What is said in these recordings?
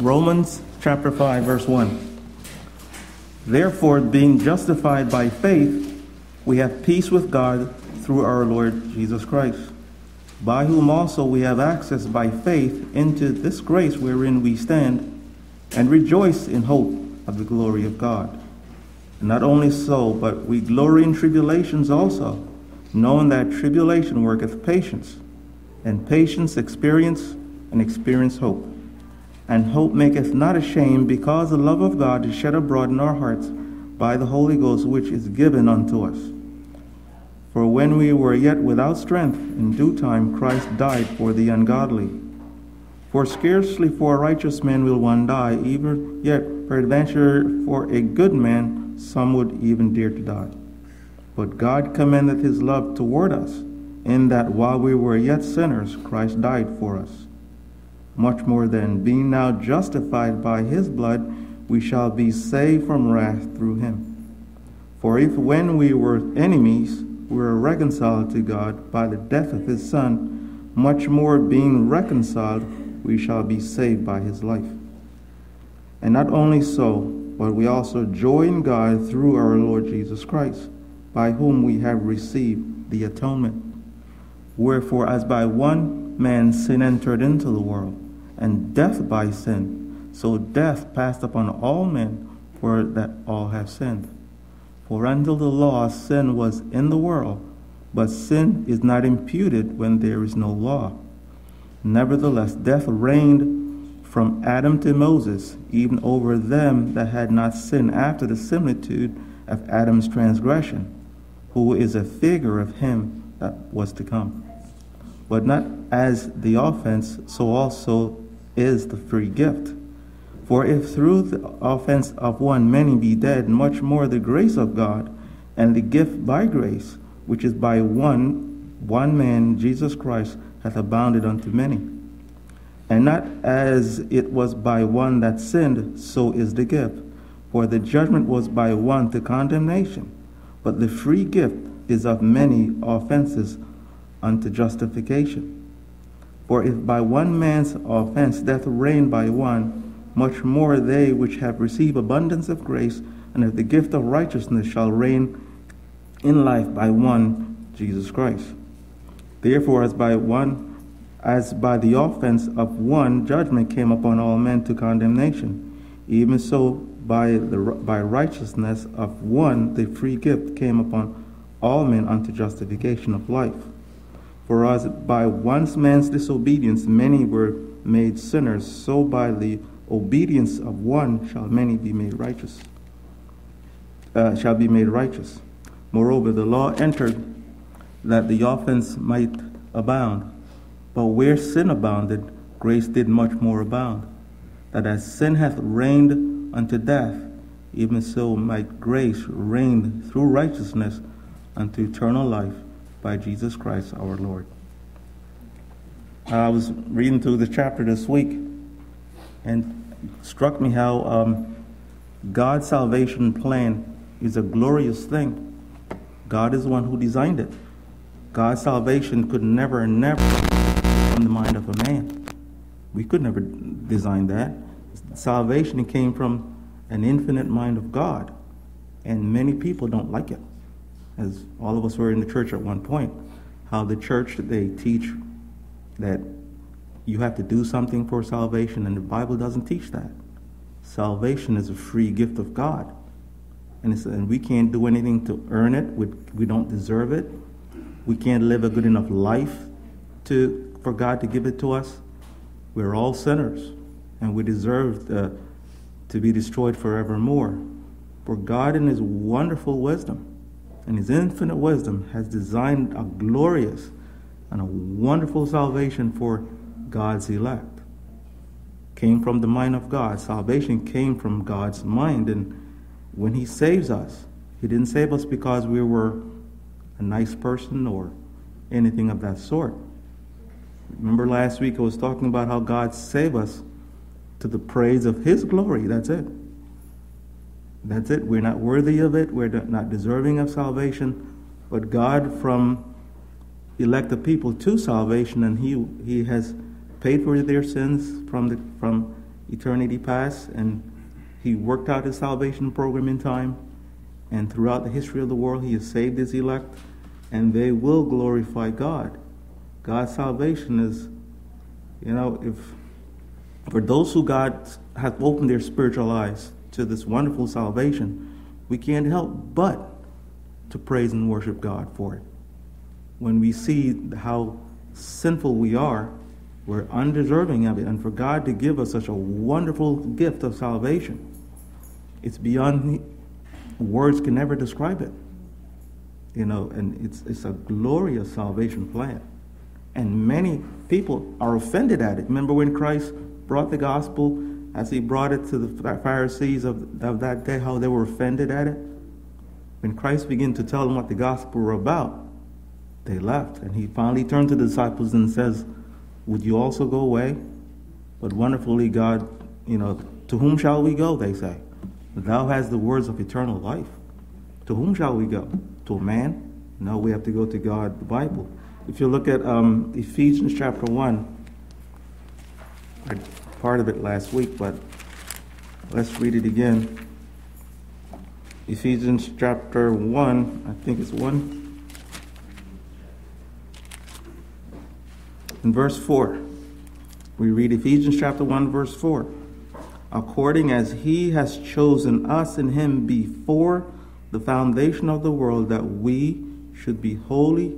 Romans chapter 5, verse 1. Therefore, being justified by faith, we have peace with God through our Lord Jesus Christ, by whom also we have access by faith into this grace wherein we stand, and rejoice in hope of the glory of God. And not only so, but we glory in tribulations also, knowing that tribulation worketh patience, and patience experience, and experience hope. And hope maketh not ashamed, because the love of God is shed abroad in our hearts by the Holy Ghost, which is given unto us. For when we were yet without strength, in due time Christ died for the ungodly. For scarcely for a righteous man will one die, even yet peradventure for a good man some would even dare to die. But God commendeth his love toward us, in that while we were yet sinners, Christ died for us. Much more than, being now justified by his blood, we shall be saved from wrath through him. For if when we were enemies, we were reconciled to God by the death of his Son, much more being reconciled, we shall be saved by his life. And not only so, but we also joy in God through our Lord Jesus Christ, by whom we have received the atonement. Wherefore, as by one man sin entered into the world, and death by sin, so death passed upon all men, for that all have sinned. For until the law, sin was in the world, but sin is not imputed when there is no law. Nevertheless, death reigned from Adam to Moses, even over them that had not sinned after the similitude of Adam's transgression, who is a figure of him that was to come. But not as the offense, so also is the free gift. For if through the offense of one many be dead, much more the grace of God and the gift by grace, which is by one one man, Jesus Christ, hath abounded unto many. And not as it was by one that sinned, so is the gift. For the judgment was by one to condemnation, but the free gift is of many offenses unto justification. For if by one man's offense death reigned by one, much more they which have received abundance of grace and of the gift of righteousness shall reign in life by one, Jesus Christ. Therefore, as by one, as by the offense of one, judgment came upon all men to condemnation, even so by the by righteousness of one, the free gift came upon all men unto justification of life. For as by one man's disobedience many were made sinners, so by the obedience of one shall many be made righteous. Uh, shall be made righteous. Moreover, the law entered that the offense might abound. But where sin abounded, grace did much more abound. That as sin hath reigned unto death, even so might grace reign through righteousness unto eternal life by Jesus Christ our Lord. I was reading through the chapter this week and struck me how um, God's salvation plan is a glorious thing. God is the one who designed it. God's salvation could never, never from the mind of a man. We could never design that. Salvation came from an infinite mind of God. And many people don't like it. As all of us were in the church at one point, how the church, they teach that you have to do something for salvation, and the Bible doesn't teach that. Salvation is a free gift of God. And, and we can't do anything to earn it. We, we don't deserve it. We can't live a good enough life to, for God to give it to us. We're all sinners, and we deserve uh, to be destroyed forevermore. For God, in His wonderful wisdom and His infinite wisdom, has designed a glorious and a wonderful salvation for God's elect. Came from the mind of God. Salvation came from God's mind. And when He saves us, He didn't save us because we were a nice person or anything of that sort. Remember last week I was talking about how God saved us to the praise of His glory. That's it. That's it. We're not worthy of it. We're not deserving of salvation. But God, from elect the people to salvation, and He He has paid for their sins from the from eternity past, and he worked out his salvation program in time. And throughout the history of the world, he has saved his elect, and they will glorify God. God's salvation is, you know, if for those who God has opened their spiritual eyes to this wonderful salvation, we can't help but to praise and worship God for it. When we see how sinful we are, we're undeserving of it. And for God to give us such a wonderful gift of salvation, it's beyond words can never describe it. You know, and it's, it's a glorious salvation plan. And many people are offended at it. Remember when Christ brought the gospel, as he brought it to the Pharisees of, of that day, how they were offended at it? When Christ began to tell them what the gospel were about, they left. And he finally turned to the disciples and says, Would you also go away? But wonderfully, God, you know, to whom shall we go? They say. Thou hast the words of eternal life. To whom shall we go? To a man? No, we have to go to God, the Bible. If you look at um, Ephesians chapter 1, I part of it last week, but let's read it again. Ephesians chapter 1, I think it's 1. In verse 4, we read Ephesians chapter 1, verse 4. According as he has chosen us in him before the foundation of the world, that we should be holy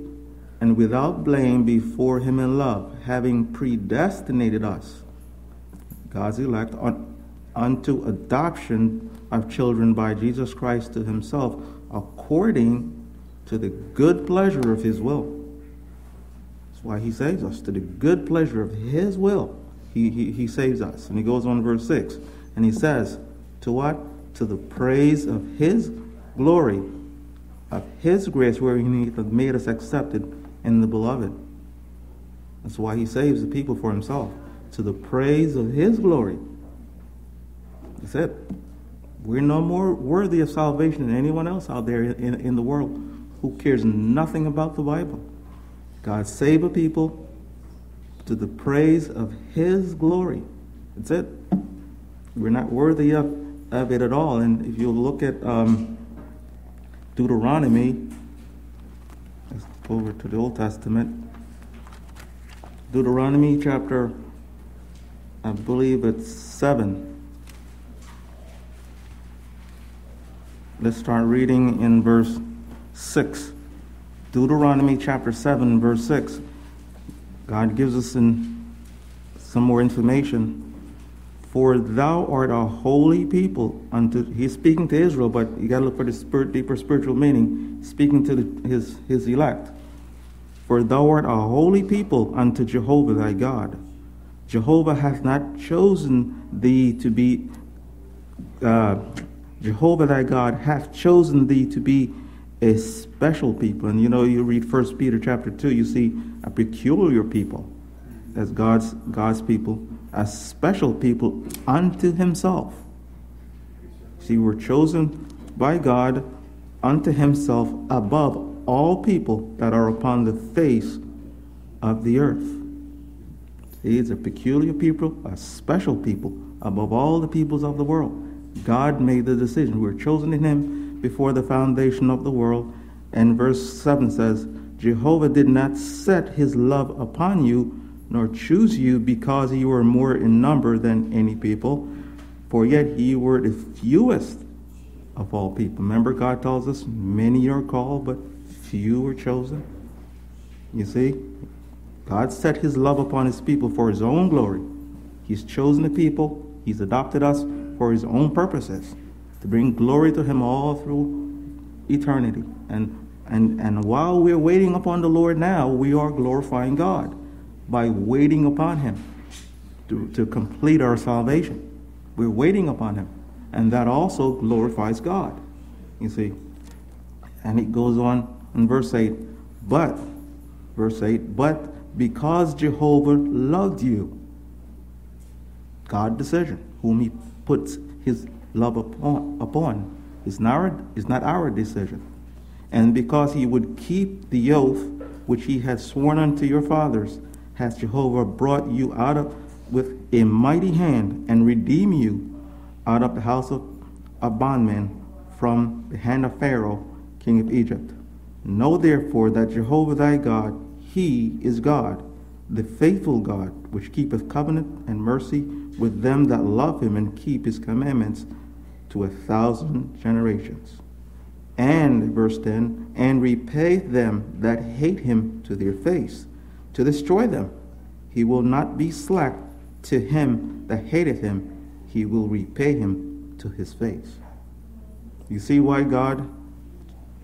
and without blame before him in love, having predestinated us, God's elect, un, unto adoption of children by Jesus Christ to himself, according to the good pleasure of his will. That's why he saves us, to the good pleasure of his will. He, he, he saves us. And he goes on verse 6, and he says, To what? To the praise of his glory, of his grace, where he made us accepted in the beloved. That's why he saves the people for himself, to the praise of his glory. That's it. We're no more worthy of salvation than anyone else out there in, in the world who cares nothing about the Bible. God save a people to the praise of his glory. That's it. We're not worthy of, of it at all. And if you look at um, Deuteronomy, over to the Old Testament. Deuteronomy chapter, I believe it's 7. Let's start reading in verse 6. Deuteronomy chapter 7, verse 6. God gives us in some more information. For thou art a holy people unto he's speaking to Israel, but you gotta look for the spirit, deeper spiritual meaning, speaking to the, his his elect. For thou art a holy people unto Jehovah thy God. Jehovah hath not chosen thee to be, uh, Jehovah thy God hath chosen thee to be a special people. And you know, you read First Peter chapter 2, you see a peculiar people as God's, God's people, a special people unto himself. See, we're chosen by God unto himself above all people that are upon the face of the earth. See, it's a peculiar people, a special people, above all the peoples of the world. God made the decision. We were chosen in Him before the foundation of the world. And verse 7 says, Jehovah did not set His love upon you, nor choose you because you were more in number than any people, for yet ye were the fewest of all people. Remember, God tells us, many are called, but few are chosen. You see, God set his love upon his people for his own glory. He's chosen the people, he's adopted us for his own purposes, to bring glory to him all through eternity. And and and while we're waiting upon the Lord now, we are glorifying God by waiting upon him to, to complete our salvation. We're waiting upon him. And that also glorifies God. You see. And it goes on in verse 8, but, verse 8, but because Jehovah loved you, God decision, whom he puts his love upon, upon is, not, is not our decision. And because he would keep the oath which he had sworn unto your fathers, has Jehovah brought you out of with a mighty hand and redeem you out of the house of, of bondmen from the hand of Pharaoh, king of Egypt. Know therefore that Jehovah thy God, he is God, the faithful God, which keepeth covenant and mercy with them that love him and keep his commandments to a thousand generations. And, verse 10, and repay them that hate him to their face, to destroy them. He will not be slack to him that hateth him, he will repay him to his face. You see why God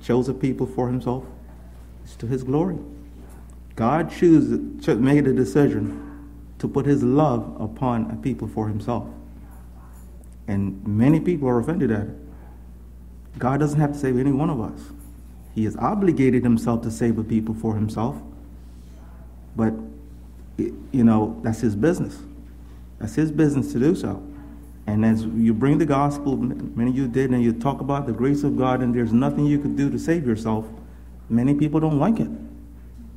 chose a people for himself? It's to his glory. God chose, made a decision to put his love upon a people for himself. And many people are offended at it. God doesn't have to save any one of us. He has obligated himself to save a people for himself. But, you know, that's his business. That's his business to do so. And as you bring the gospel, many of you did, and you talk about the grace of God, and there's nothing you could do to save yourself, many people don't like it.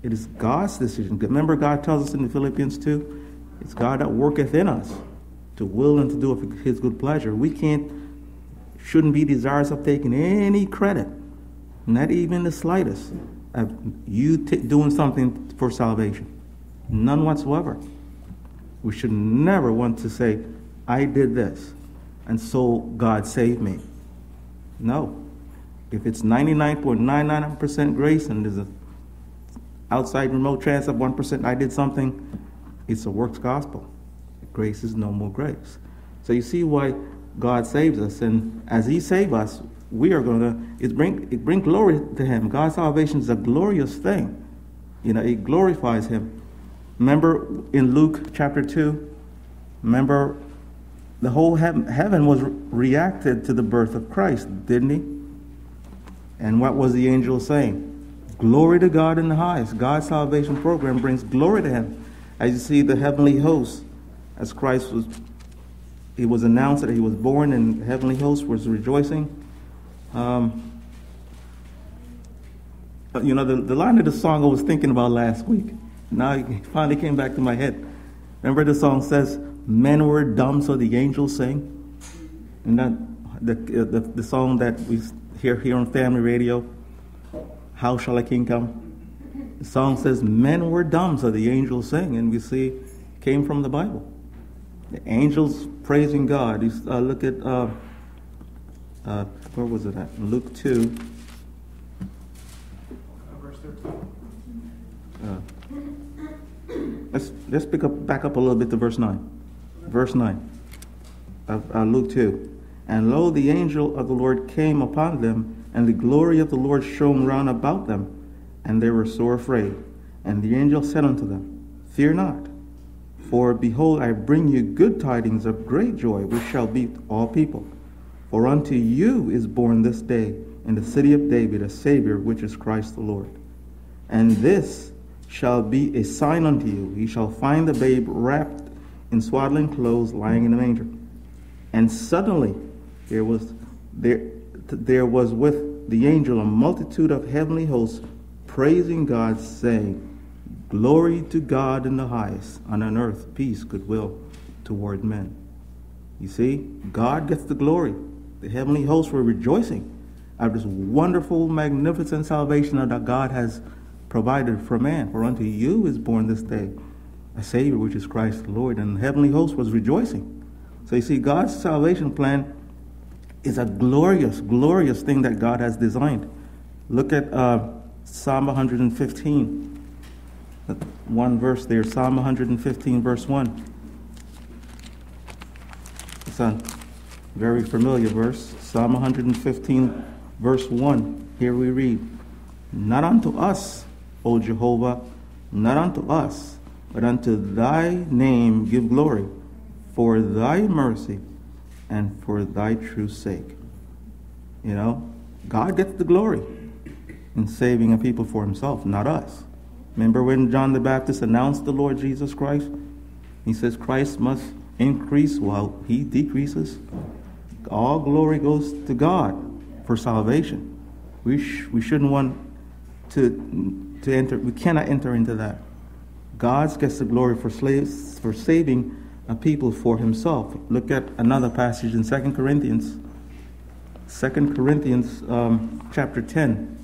It is God's decision. Remember, God tells us in the Philippians 2 it's God that worketh in us to will and to do of his good pleasure. We can't, shouldn't be desirous of taking any credit, not even the slightest, of you t- doing something for salvation. None whatsoever. We should never want to say, I did this, and so God saved me. No. If it's 99.99% grace and there's an outside remote chance of 1% I did something, it's a works gospel. Grace is no more grace. So you see why God saves us, and as He saves us, we are going to it bring it bring glory to Him. God's salvation is a glorious thing. You know, it glorifies Him. Remember in Luke chapter 2, remember the whole heaven, heaven was reacted to the birth of Christ, didn't he? And what was the angel saying? Glory to God in the highest. God's salvation program brings glory to him. As you see the heavenly host, as Christ was, he was announced that he was born and the heavenly host was rejoicing. Um, you know, the, the line of the song I was thinking about last week. Now it finally came back to my head. Remember the song says, Men were dumb, so the angels sang," And that the, the, the song that we hear here on family radio, How Shall a King Come? The song says, Men were dumb, so the angels sing. And we see came from the Bible. The angels praising God. You, uh, look at, uh, uh, where was it at? Luke 2. Verse 13. Uh, let's, let's pick up, back up a little bit to verse 9. Verse 9 of uh, Luke 2. And lo, the angel of the Lord came upon them, and the glory of the Lord shone round about them, and they were sore afraid. And the angel said unto them, Fear not, for behold, I bring you good tidings of great joy, which shall be to all people. For unto you is born this day in the city of David a Savior, which is Christ the Lord. And this shall be a sign unto you. Ye shall find the babe wrapped in swaddling clothes, lying in a manger. And suddenly there was there there was with the angel a multitude of heavenly hosts praising God, saying, Glory to God in the highest, and on earth peace, goodwill toward men. You see, God gets the glory. The heavenly hosts were rejoicing at this wonderful, magnificent salvation that God has provided for man. For unto you is born this day a Savior, which is Christ the Lord. And the heavenly host was rejoicing. So you see, God's salvation plan is a glorious, glorious thing that God has designed. Look at uh, Psalm 115. One verse there, Psalm 115, verse 1. It's a very familiar verse. Psalm 115, verse 1. Here we read, Not unto us, O Jehovah, not unto us, but unto thy name give glory, for thy mercy and for thy true sake. You know, God gets the glory in saving a people for himself, not us. Remember when John the Baptist announced the Lord Jesus Christ? He says Christ must increase while he decreases. All glory goes to God for salvation. We, sh- we shouldn't want to, to enter, we cannot enter into that. God gets the glory for slaves for saving a people for himself. Look at another passage in 2 Corinthians. 2 Corinthians um, chapter 10.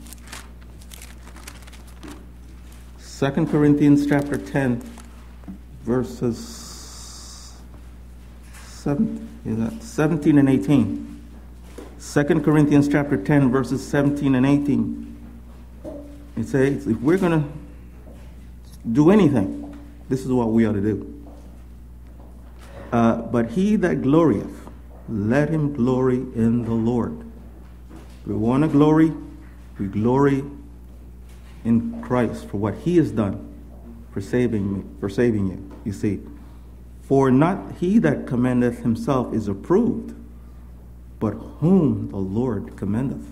2 Corinthians chapter 10, verses 7, 17 and 18. 2 Corinthians chapter 10, verses 17 and 18. It says, if we're going to do anything, this is what we ought to do. Uh, but he that glorieth, let him glory in the Lord. We want to glory, we glory in Christ for what he has done for saving me, for saving you. You see, for not he that commendeth himself is approved, but whom the Lord commendeth.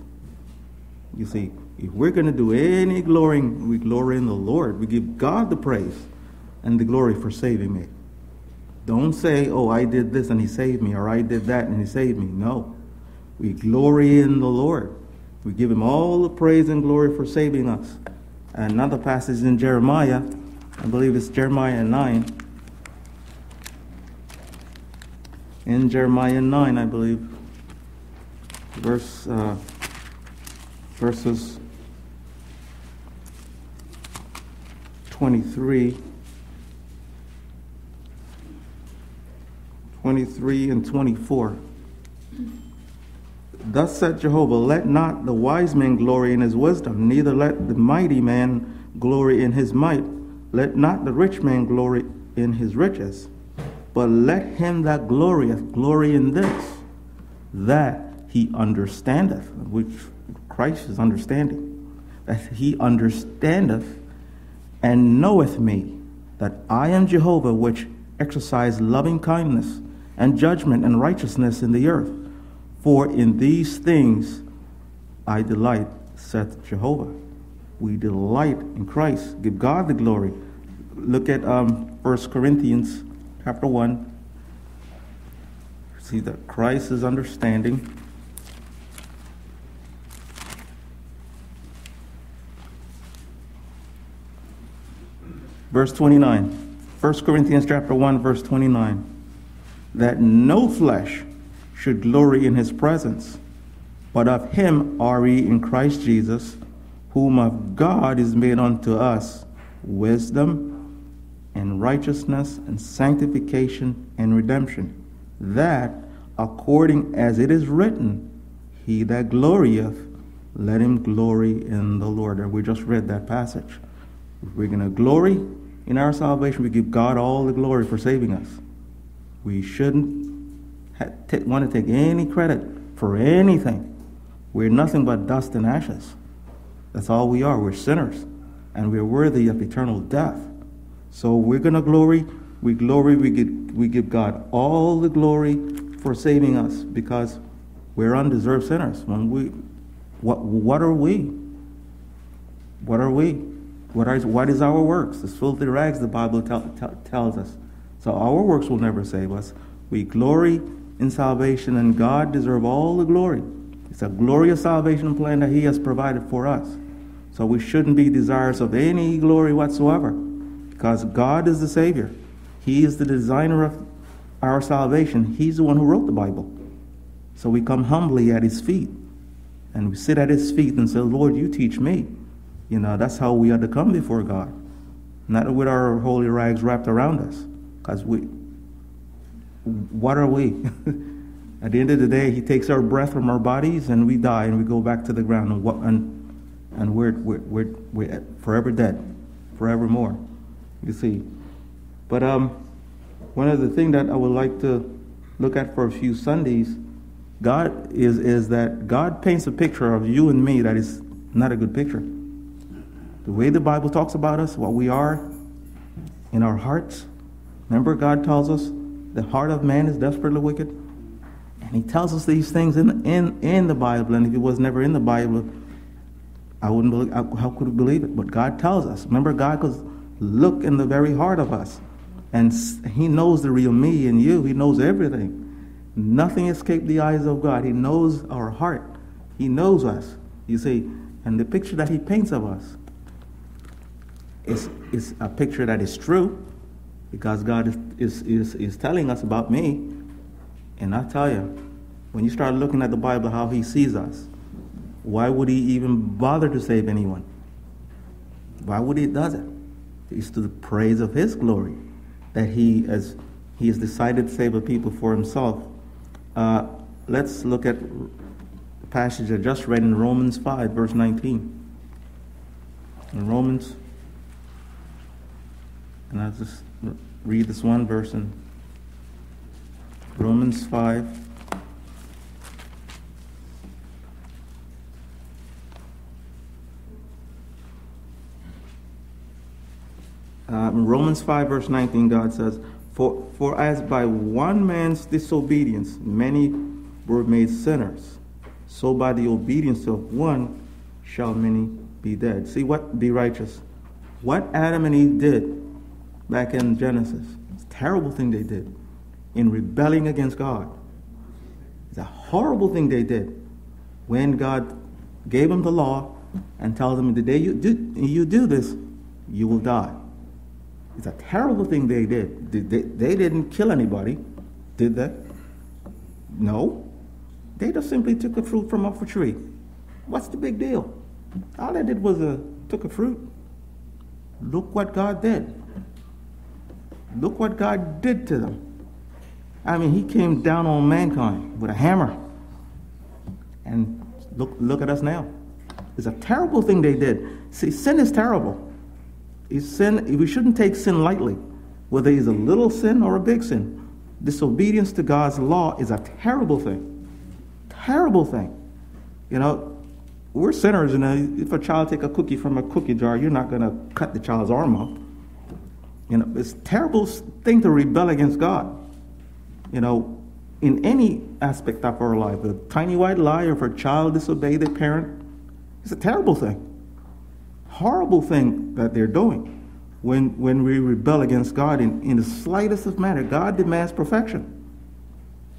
You see, if we're going to do any glorying, we glory in the Lord. We give God the praise and the glory for saving me. Don't say, oh, I did this and he saved me, or I did that and he saved me. No. We glory in the Lord. We give him all the praise and glory for saving us. Another passage in Jeremiah, I believe it's Jeremiah 9. In Jeremiah 9, I believe, verse, uh, verses 23, 23 and 24. Thus said Jehovah, Let not the wise man glory in his wisdom, neither let the mighty man glory in his might. Let not the rich man glory in his riches, but let him that glorieth glory in this, that he understandeth, which Christ is understanding, that he understandeth and knoweth me, that I am Jehovah, which exercise loving kindness and judgment and righteousness in the earth. For in these things I delight, saith Jehovah. We delight in Christ. Give God the glory. Look at um, 1 Corinthians chapter 1. See that Christ is understanding. Verse 29. 1 Corinthians chapter 1, verse 29. That no flesh should glory in his presence. But of him are we in Christ Jesus, whom of God is made unto us wisdom and righteousness and sanctification and redemption, that according as it is written, he that glorieth, let him glory in the Lord. And we just read that passage. We're going to glory in our salvation, we give God all the glory for saving us. We shouldn't want to take any credit for anything. We're nothing but dust and ashes. That's all we are. We're sinners, and we're worthy of eternal death. So we're going to glory. We glory. We give, we give God all the glory for saving us because we're undeserved sinners. When we, what, what are we? What are we? What, are, what is our works? The filthy rags, the Bible tell, tell, tells us. So our works will never save us. We glory in salvation, and God deserves all the glory. It's a glorious salvation plan that He has provided for us. So we shouldn't be desirous of any glory whatsoever, because God is the Savior. He is the designer of our salvation. He's the one who wrote the Bible. So we come humbly at His feet, and we sit at His feet and say, Lord, you teach me. You know, that's how we are to come before God. Not with our holy rags wrapped around us, because we, what are we? At the end of the day, He takes our breath from our bodies and we die and we go back to the ground and, and, and we're, we're, we're, we're forever dead, forevermore. You see. But um, one of the things that I would like to look at for a few Sundays, God is, is that God paints a picture of you and me that is not a good picture. The way the Bible talks about us, what we are in our hearts. Remember, God tells us the heart of man is desperately wicked. And he tells us these things in, in, in the Bible. And if it was never in the Bible, I wouldn't believe, how could we believe it? But God tells us. Remember, God could look in the very heart of us. And he knows the real me and you. He knows everything. Nothing escaped the eyes of God. He knows our heart. He knows us. You see, and the picture that he paints of us is, is a picture that is true. Because God is, is, is, is telling us about me. And I tell you, when you start looking at the Bible, how He sees us, why would He even bother to save anyone? Why would He does it? It's to the praise of His glory that He has He has decided to save a people for Himself. Uh, let's look at the passage I just read in Romans 5, verse 19. In Romans, and I'll just read this one verse in Romans 5. Uh, in Romans 5, verse 19, God says, for, for as by one man's disobedience many were made sinners, so by the obedience of one shall many be dead. See what? Be righteous. What Adam and Eve did back in Genesis, it's a terrible thing they did in rebelling against God. It's a horrible thing they did when God gave them the law and told them the day you do, you do this, you will die. It's a terrible thing they did. They, they didn't kill anybody, did they? No. They just simply took a fruit from off a tree. What's the big deal? All they did was uh, took a fruit. Look what God did. Look what God did to them. I mean, He came down on mankind with a hammer. And look, look at us now. It's a terrible thing they did. See, sin is terrible is sin, we shouldn't take sin lightly, whether it's a little sin or a big sin. Disobedience to God's law is a terrible thing. Terrible thing. You know, we're sinners, and if a child take a cookie from a cookie jar, you're not going to cut the child's arm off. You know, it's terrible thing to rebel against God. You know, in any aspect of our life, a tiny white lie, or if a child disobeyed their parent, it's a terrible thing horrible thing that they're doing when, when we rebel against God in, in the slightest of manner. God demands perfection,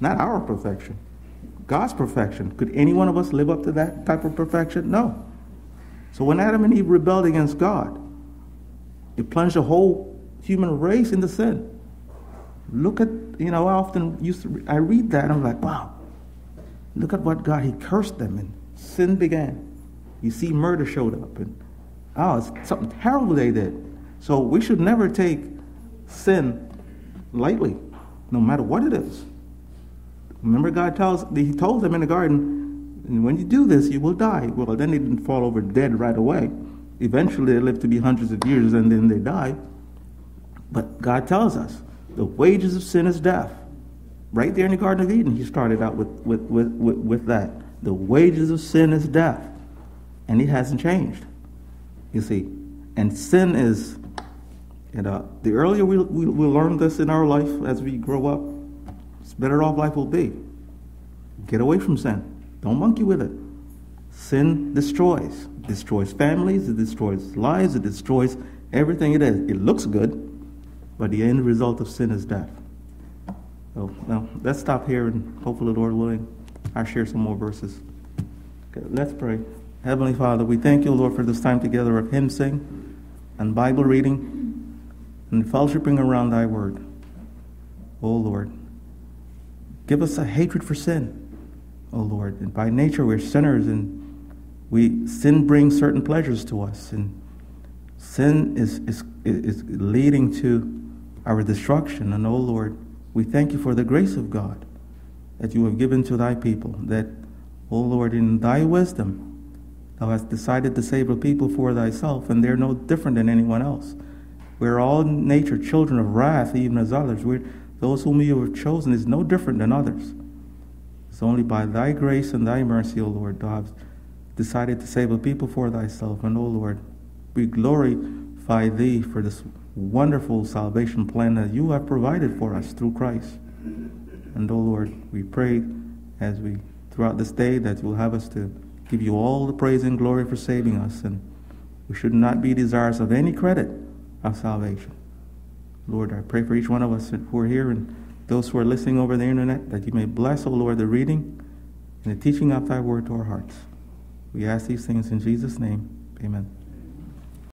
not our perfection. God's perfection. Could any one of us live up to that type of perfection? No. So when Adam and Eve rebelled against God, it plunged the whole human race into sin. Look at, you know, I often used to, I read that and I'm like, wow, look at what God, He cursed them and sin began. You see, murder showed up and Oh, it's something terrible they did. So we should never take sin lightly, no matter what it is. Remember, God tells He told them in the garden, and when you do this, you will die. Well, then they didn't fall over dead right away. Eventually, they lived to be hundreds of years, and then they died. But God tells us the wages of sin is death. Right there in the Garden of Eden, He started out with, with, with, with, with that. The wages of sin is death. And it hasn't changed. You see, and sin is, you know, the earlier we, we, we learn this in our life as we grow up, it's better off life will be. Get away from sin. Don't monkey with it. Sin destroys. It destroys families, it destroys lives, it destroys everything it is. It looks good, but the end result of sin is death. So now let's stop here and hopefully, Lord willing, I'll share some more verses. Okay, let's pray. Heavenly Father, we thank you, Lord, for this time together of hymn sing and Bible reading and fellowshipping around thy word. O oh, Lord, give us a hatred for sin, O oh, Lord. And by nature we're sinners and we sin brings certain pleasures to us and sin is, is, is leading to our destruction. And, O oh, Lord, we thank you for the grace of God that you have given to thy people, that, O Lord, in thy wisdom, Thou hast decided to save a people for thyself, and they're no different than anyone else. We're all in nature children of wrath, even as others. We're, those whom you have chosen is no different than others. It's only by thy grace and thy mercy, O Lord, thou hast decided to save a people for thyself. And, O Lord, we glorify thee for this wonderful salvation plan that you have provided for us through Christ. And, O Lord, we pray as we, throughout this day, that you will have us to give you all the praise and glory for saving us, and we should not be desirous of any credit of salvation. Lord, I pray for each one of us who are here and those who are listening over the internet that you may bless, O Lord, the reading and the teaching of thy word to our hearts. We ask these things in Jesus' name. Amen.